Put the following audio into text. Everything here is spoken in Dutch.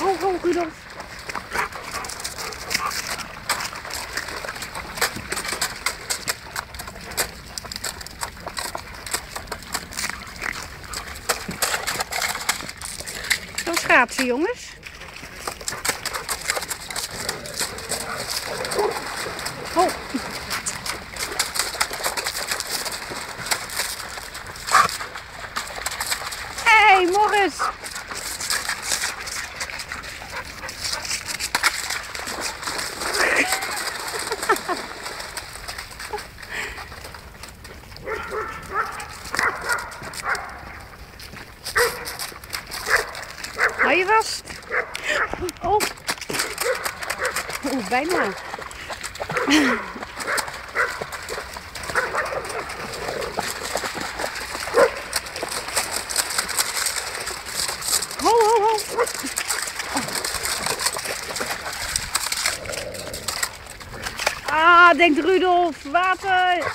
Ho, ho, Rudolf. Zo schaatsen, jongens. Oh. Hey, Morris. Hou je vast. Oh. Oeh, bijna. Ho, ho, ho. Ah, denkt Rudolf, water.